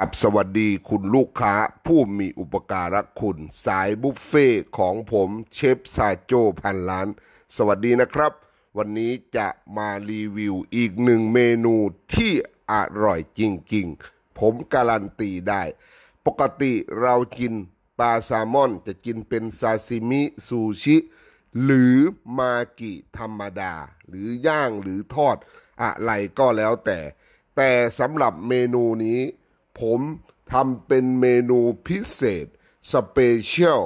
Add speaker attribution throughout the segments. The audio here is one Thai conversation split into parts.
Speaker 1: อับสวัสดีคุณลูกค้าผู้มีอุปการะคุณ สายบุฟเฟ่ของผมเชฟซาโจพันล้าน สวัสดีนะครับ วันนี้จะมารีวิวอีกหนึ่งเมนูที่อร่อยจริงๆ ผมการันตีได้ ปกติเรากินปลาแซลมอนจะกินเป็นซาซิมิซูชิ หรือมากิธรรมดา หรือย่างหรือทอดอะไรก็แล้วแต่ แต่สำหรับเมนูนี้ ผมทำเป็นเมนูพิเศษ special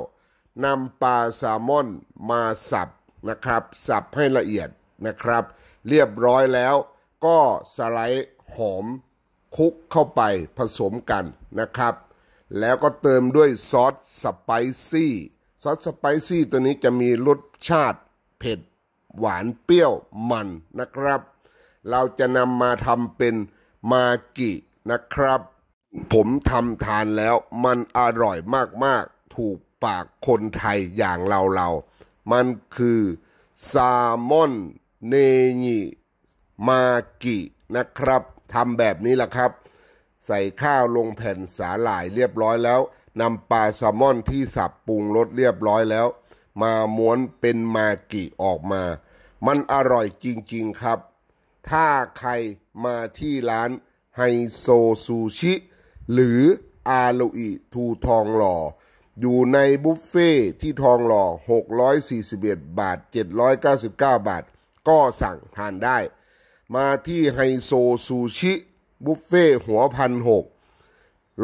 Speaker 1: นำปลาแซลมอนมาสับนะครับ สับให้ละเอียดนะครับ เรียบร้อยแล้วก็สไลด์หอมคุกเข้าไปผสมกันนะครับ แล้วก็เติมด้วยซอส spicy ซอส spicy ตัวนี้จะมีรสชาติเผ็ด หวานเปรี้ยวมันนะครับ เราจะนำมาทำเป็นมากินะครับ ผมทำทานแล้วมันอร่อยมากๆ ถูกปากคนไทยอย่างเราเราๆมันคือซลมอนเนญิมากินะครับทำแบบนี้แหละครับ ใส่ข้าวลงแผ่นสาหร่ายเรียบร้อยแล้วนำปลาแซลมอนที่สับปรุงรสเรียบร้อยแล้ว มาม้วนเป็นมากิออกมา มันอร่อยจริงๆครับ ถ้าใครมาที่ร้านไฮโซซูชิ หรืออาลุอิทูทองหล่อ อยู่ในบุฟเฟ่ที่ทองหล่อ 641 บาท 799 บาท ก็สั่งทานได้ มาที่ไฮโซซูชิบุฟเฟต์หัวพันหก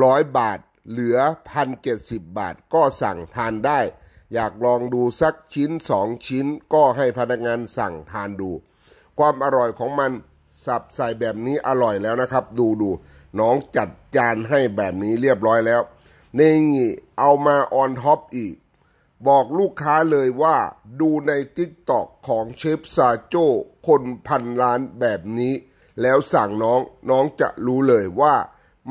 Speaker 1: ร้อยบาทเหลือพันเจ็ดสิบบาทก็สั่งทานได้ อยากลองดูสักชิ้นสองชิ้นก็ให้พนักงานสั่งทานดู ความอร่อยของมันสับใส่แบบนี้อร่อยแล้วนะครับ ดูดูน้องจัดจานให้แบบนี้เรียบร้อยแล้วเนงิเอามา on top อีก บอกลูกค้าเลยว่าดูใน TikTok ของเชฟซาโจคนพันล้านแบบนี้ แล้วสั่งน้องน้องจะรู้เลยว่า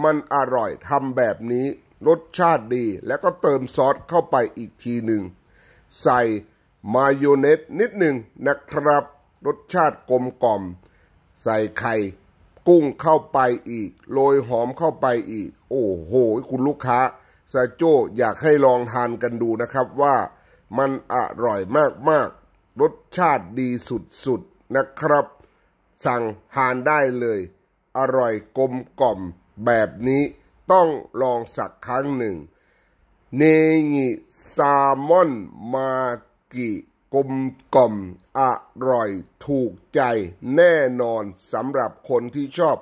Speaker 1: มันอร่อยทำแบบนี้รสชาติดีแล้วก็เติมซอสเข้าไปอีกทีหนึ่ง ใส่มายองเนสนิดหนึ่งนะครับ รสชาติกลมกล่อม ใส่ไข่ กุ้งเข้าไปอีก โรยหอมเข้าไปอีก โอ้โห คุณลูกค้าซาโจอยากให้ลองทานกันดูนะครับว่ามันอร่อยมากๆ รสชาติดีสุดๆนะครับ สั่งทานได้เลย อร่อยกลมกล่อมแบบนี้ต้องลองสักครั้งหนึ่ง เนงิซลมอนมากิ กลมกล่อมอร่อยถูกใจแน่นอนสำหรับคนที่ชอบ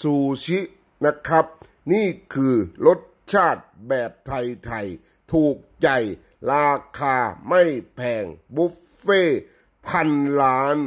Speaker 1: ซูชินะครับ นี่คือรสชาติแบบไทยๆถูกใจราคาไม่แพงบุฟเฟ่พันล้าน